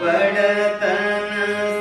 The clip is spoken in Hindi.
बड़तन